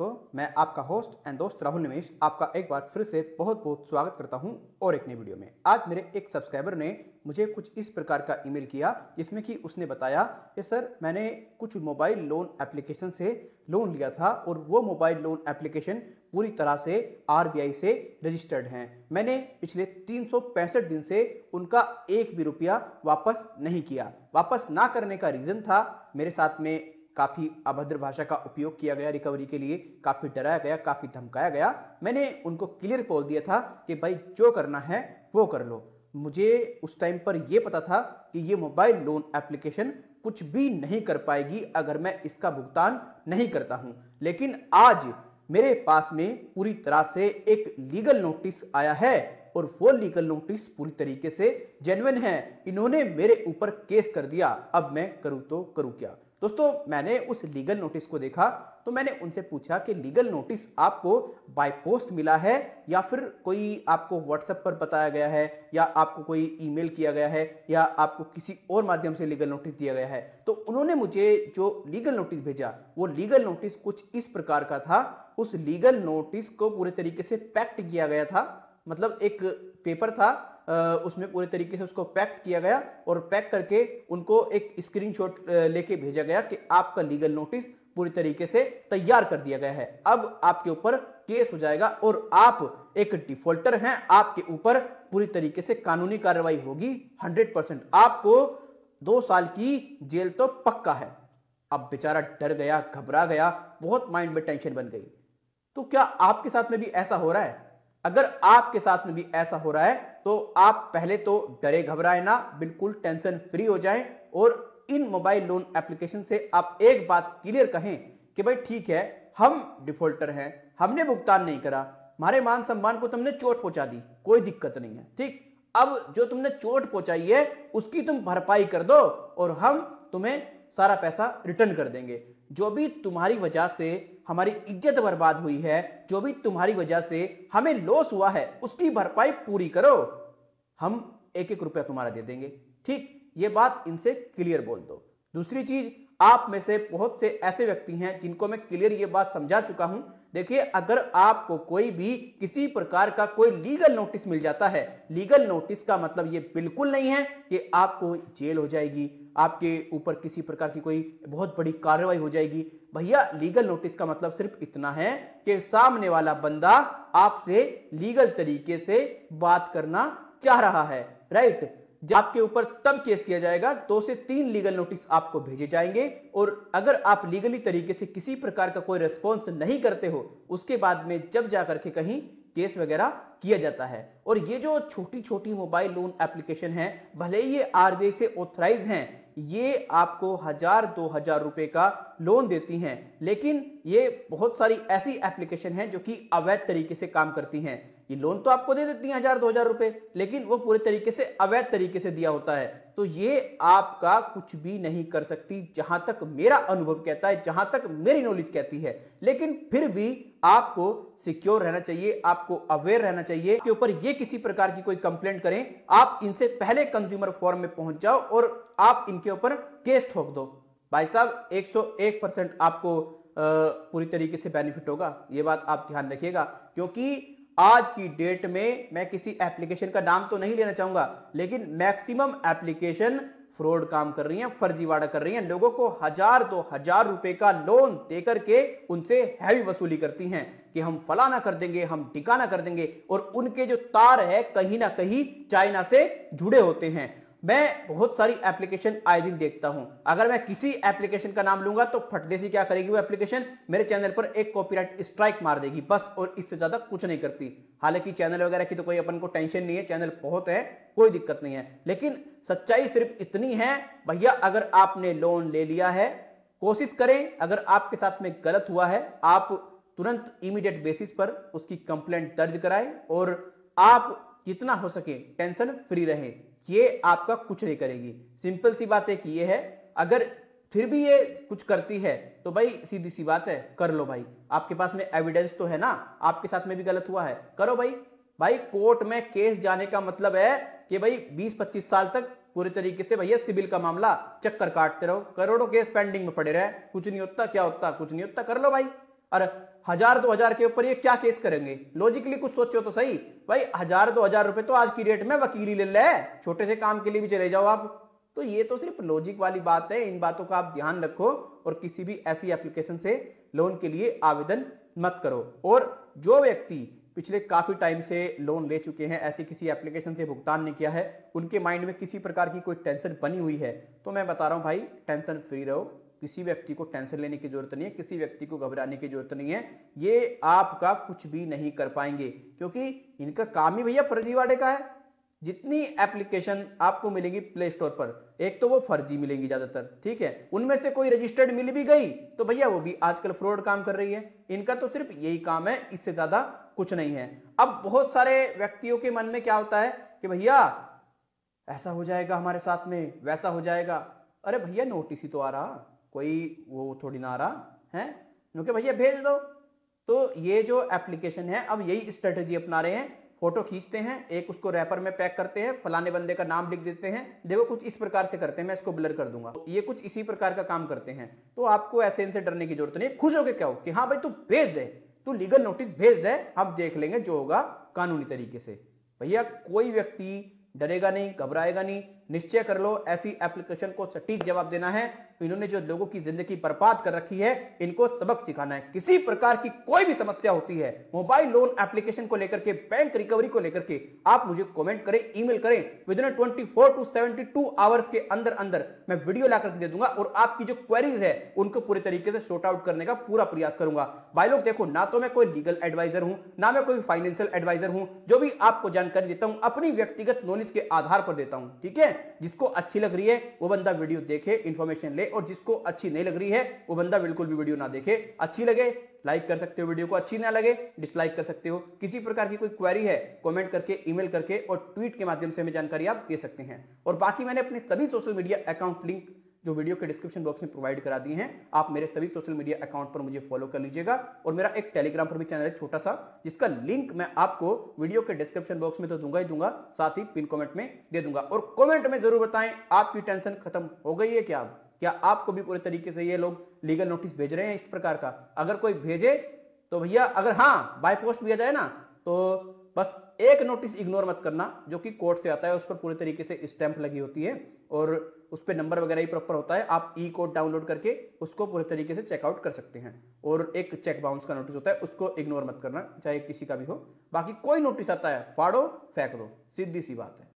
दोस्तों, मैं आपका होस्ट एंड दोस्त राहुल निमेश आपका एक बार फिर से बहुत बहुत स्वागत करता हूँ और एक नई वीडियो में। आज मेरे एक सब्सक्राइबर ने मुझे कुछ इस प्रकार का ईमेल किया, जिसमें कि उसने बताया कि, सर, मैंने कुछ मोबाइल लोन एप्लीकेशन से लोन लिया था और वो मोबाइल लोन एप्लीकेशन पूरी तरह से आरबीआई से रजिस्टर्ड हैं। मैंने पिछले तीन दिन से उनका एक भी रुपया वापस नहीं किया। वापस ना करने का रीज़न था मेरे साथ में काफ़ी अभद्र भाषा का उपयोग किया गया रिकवरी के लिए, काफ़ी डराया गया, काफ़ी धमकाया गया। मैंने उनको क्लियर बोल दिया था कि भाई, जो करना है, वो कर लो। मुझे उस टाइम पर यह पता था कि ये मोबाइल लोन एप्लीकेशन कुछ भी नहीं कर पाएगी अगर मैं इसका भुगतान नहीं करता हूँ। लेकिन आज मेरे पास में पूरी तरह से एक लीगल नोटिस आया है और वो लीगल नोटिस पूरी तरीके से जेन्युइन है। इन्होंने मेरे ऊपर केस कर दिया। अब मैं करूँ तो करूँ क्या? दोस्तों, मैंने उस लीगल नोटिस को देखा तो मैंने उनसे पूछा कि लीगल नोटिस आपको बाय पोस्ट मिला है या फिर कोई आपको व्हाट्सएप पर बताया गया है या आपको कोई ईमेल किया गया है या आपको किसी और माध्यम से लीगल नोटिस दिया गया है? तो उन्होंने मुझे जो लीगल नोटिस भेजा, वो लीगल नोटिस कुछ इस प्रकार का था। उस लीगल नोटिस को पूरे तरीके से पैक्ट किया गया था। मतलब एक पेपर था उसमें पूरे तरीके से उसको पैक किया गया और पैक करके उनको एक स्क्रीनशॉट लेके भेजा गया कि आपका लीगल नोटिस पूरी तरीके से तैयार कर दिया गया है। अब आपके ऊपर केस हो जाएगा और आप एक डिफॉल्टर हैं, आपके ऊपर पूरी तरीके से कानूनी कार्रवाई होगी 100 परसेंट। आपको दो साल की जेल तो पक्का है। अब बेचारा डर गया, घबरा गया, बहुत माइंड में टेंशन बन गई। तो क्या आपके साथ में भी ऐसा हो रहा है? अगर आपके साथ में भी ऐसा हो रहा है तो आप पहले तो डरे घबराए ना, बिल्कुल टेंशन फ्री हो जाएँ और इन मोबाइल लोन एप्लीकेशन से आप एक बात क्लियर कहें कि भाई ठीक है, हम डिफॉल्टर हैं, हमने भुगतान नहीं करा, हमारे मान सम्मान को तुमने चोट पहुँचा दी, कोई दिक्कत नहीं है, ठीक? अब जो तुमने चोट पहुंचाई है, उसकी तुम भरपाई कर दो और हम तुम्हें सारा पैसा रिटर्न कर देंगे। जो भी तुम्हारी वजह से हमारी इज़्ज़त बर्बाद हुई है, जो भी तुम्हारी वजह से हमें लॉस हुआ है, उसकी भरपाई पूरी करो। हम एक एक रुपया तुम्हारा दे देंगे। ठीक, ये बात इनसे क्लियर बोल दो। दूसरी चीज़, आप में से बहुत से ऐसे व्यक्ति हैं जिनको मैं क्लियर ये बात समझा चुका हूँ। देखिए, अगर आपको कोई भी किसी प्रकार का कोई लीगल नोटिस मिल जाता है लीगल नोटिस का मतलब ये बिल्कुल नहीं है कि आपको जेल हो जाएगी, आपके ऊपर किसी प्रकार की कोई बहुत बड़ी कार्रवाई हो जाएगी। भैया लीगल नोटिस का मतलब सिर्फ़ इतना है कि सामने वाला बंदा आपसे लीगल तरीके से बात करना चाह रहा है राइट जब आपके ऊपर तब केस किया जाएगा, दो से तीन लीगल नोटिस आपको भेजे जाएँगे और अगर आप लीगली तरीके से किसी प्रकार का कोई रेस्पॉन्स नहीं करते हो, उसके बाद में जब जाकर के कहीं केस वगैरह किया जाता है। और ये जो छोटी छोटी मोबाइल लोन एप्लीकेशन है, भले ही ये आरबीआई से ऑथराइज हैं ये आपको हज़ार, दो हज़ार रुपए का लोन देती हैं। लेकिन ये बहुत सारी ऐसी एप्लीकेशन हैं जो कि अवैध तरीके से काम करती हैं। ये लोन तो आपको दे देती हैं हज़ार, दो हज़ार रुपए, लेकिन वो पूरे तरीके से अवैध तरीके से दिया होता है। तो ये आपका कुछ भी नहीं कर सकती, जहाँ तक मेरा अनुभव कहता है, जहाँ तक मेरी नॉलेज कहती है। लेकिन फिर भी आपको सिक्योर रहना चाहिए, आपको अवेयर रहना चाहिए के ऊपर ये किसी प्रकार की कोई कंप्लेंट करें, आप इनसे पहले कंज्यूमर फॉर्म में पहुँच जाओ और आप इनके ऊपर केस ठोक दो। भाई साहब 101 परसेंट आपको पूरी तरीके से बेनिफिट होगा, ये बात आप ध्यान रखिएगा, क्योंकि आज की डेट में मैं किसी एप्लीकेशन का नाम तो नहीं लेना चाहूँगा, लेकिन मैक्सिमम एप्लीकेशन फ्रॉड काम कर रही हैं, फर्जीवाड़ा कर रही हैं। लोगों को हज़ार दो हज़ार रुपए का लोन देकर के उनसे हैवी वसूली करती हैं कि हम फलाना कर देंगे, हम टिकाना कर देंगे और उनके जो तार है कहीं ना कहीं चाइना से जुड़े होते हैं। मैं बहुत सारी एप्लीकेशन आए दिन देखता हूँ। अगर मैं किसी एप्लीकेशन का नाम लूँगा तो फटदेसी क्या करेगी वो एप्लीकेशन मेरे चैनल पर एक कॉपीराइट स्ट्राइक मार देगी, बस, और इससे ज़्यादा कुछ नहीं करती। हालाँकि चैनल वगैरह की तो कोई अपन को टेंशन नहीं है चैनल बहुत है, कोई दिक्कत नहीं है। लेकिन सच्चाई सिर्फ़ इतनी है, भैया, अगर आपने लोन ले लिया है, कोशिश करें, अगर आपके साथ में गलत हुआ है, आप तुरंत इमीडिएट बेसिस पर उसकी कंप्लेंट दर्ज कराएँ और आप जितना हो सके टेंशन फ्री रहें। ये आपका कुछ नहीं करेगी। सिंपल सी बात एक ये है, अगर फिर भी ये कुछ करती है तो भाई सीधी सी बात है, कर लो भाई। आपके पास में एविडेंस तो है ना, आपके साथ में भी गलत हुआ है, करो भाई। भाई कोर्ट में केस जाने का मतलब है कि भाई 20-25 साल तक पूरे तरीके से भैया सिविल का मामला चक्कर काटते रहो, करोड़ों केस पेंडिंग में पड़े रहे, कुछ नहीं होता, क्या होता, कुछ नहीं होता, कर लो भाई। और हज़ार दो हज़ार के ऊपर ये क्या केस करेंगे? लॉजिकली कुछ सोचो तो सही। भाई, हज़ार दो हज़ार रुपए तो आज की डेट में वकील ले ले। छोटे से काम के लिए भी चले जाओ आप। तो ये तो सिर्फ़ लॉजिक वाली बात है। इन बातों का आप ध्यान रखो और किसी भी ऐसी एप्लीकेशन से लोन के लिए आवेदन मत करो। और जो व्यक्ति पिछले काफ़ी टाइम से लोन ले चुके हैं, ऐसी किसी एप्लीकेशन से भुगतान नहीं किया है, उनके माइंड में किसी प्रकार की कोई टेंशन बनी हुई है तो मैं बता रहा हूँ भाई टेंशन फ्री रहो। किसी व्यक्ति को टेंशन लेने की ज़रूरत नहीं है, किसी व्यक्ति को घबराने की ज़रूरत नहीं है। ये आपका कुछ भी नहीं कर पाएँगे, क्योंकि इनका काम ही भैया फर्जीवाड़े का है। जितनी एप्लीकेशन आपको मिलेगी प्ले स्टोर पर, एक तो वो फर्जी मिलेंगी ज़्यादातर, ठीक है? उनमें से कोई रजिस्टर्ड मिल भी गई तो भैया वो भी आजकल फ्रॉड काम कर रही है। इनका तो सिर्फ़ यही काम है, इससे ज़्यादा कुछ नहीं है। अब बहुत सारे व्यक्तियों के मन में क्या होता है कि भैया, ऐसा हो जाएगा हमारे साथ में, वैसा हो जाएगा। अरे भैया, नोटिस ही तो आ रहा। कोई वो थोड़ी ना रहा है क्योंकि भैया, भेज दो। तो ये जो एप्लीकेशन है, अब यही स्ट्रेटेजी अपना रहे हैं। फ़ोटो खींचते हैं, एक उसको रैपर में पैक करते हैं, फलाने बंदे का नाम लिख देते हैं। देखो, कुछ इस प्रकार से करते हैं, मैं इसको ब्लर कर दूँगा। ये कुछ इसी प्रकार का काम करते हैं। तो आपको ऐसे इनसे डरने की ज़रूरत नहीं खुश होकर क्या हो? कि हाँ भाई, तू भेज दे। तू लीगल नोटिस भेज दे, हम देख लेंगे जो होगा कानूनी तरीके से। भैया, कोई व्यक्ति डरेगा नहीं, घबराएगा नहीं। निश्चय कर लो, ऐसी एप्लीकेशन को सटीक जवाब देना है। इन्होंने जो लोगों की ज़िंदगी बर्बाद कर रखी है, इनको सबक सिखाना है। किसी प्रकार की कोई भी समस्या होती है, मोबाइल लोन एप्लीकेशन को लेकर के, बैंक रिकवरी को लेकर के, आप मुझे कमेंट करें, ईमेल करें। Within twenty to seventy two hours के अंदर अंदर मैं वीडियो ला करके दे दूँगा और आपकी जो क्वेरीज है, उनको पूरे तरीके से शॉर्ट आउट करने का पूरा प्रयास करूँगा। भाई लोग, देखो, ना तो मैं कोई लीगल एडवाइजर हूँ, ना मैं कोई फाइनेंशियल एडवाइजर हूँ, जो भी आपको जानकारी देता हूँ, अपनी व्यक्तिगत नॉलेज के आधार पर देता हूँ, ठीक है? जिसको अच्छी लग रही है, वो बंदा वीडियो देखे इंफॉर्मेशन ले और जिसको अच्छी नहीं लग रही है, वो बंदा बिल्कुल भी वीडियो ना देखे। अच्छी लगे लाइक कर सकते हो वीडियो को। अच्छी ना लगे डिसलाइक कर सकते हो। किसी प्रकार की कोई क्वेरी है कमेंट करके ईमेल करके और ट्वीट के माध्यम से हमें जानकारी आप दे सकते हैं। और बाकी मैंने अपने सभी सोशल मीडिया अकाउंट लिंक जो वीडियो के डिस्क्रिप्शन बॉक्स में प्रोवाइड करा दिए हैं, आप मेरे सभी सोशल मीडिया अकाउंट पर मुझे फॉलो कर लीजिएगा। और मेरा एक टेलीग्राम पर भी चैनल है छोटा सा जिसका लिंक मैं आपको वीडियो के डिस्क्रिप्शन बॉक्स में तो दूँगा ही दूँगा, साथ ही पिन कमेंट में दे दूँगा। और कमेंट में ज़रूर बताएँ, आपकी टेंशन खत्म हो गई है क्या क्या आपको भी पूरे तरीके से ये लोग लीगल नोटिस भेज रहे हैं इस प्रकार का? अगर कोई भेजे तो भैया, अगर हाँ बाय पोस्ट भेजा जाए ना तो बस एक नोटिस इग्नोर मत करना, जो कि कोर्ट से आता है, उस पर पूरे तरीके से स्टैंप लगी होती है, और उस पर नंबर वगैरह ही प्रॉपर होता है, आप ई कोड डाउनलोड करके उसको पूरे तरीके से चेकआउट कर सकते हैं, और एक चेक बाउंस का नोटिस होता है, उसको इग्नोर मत करना, चाहे किसी का भी हो। बाकी कोई नोटिस आता है, फाड़ो, फेंक दो, सीधी सी बात है।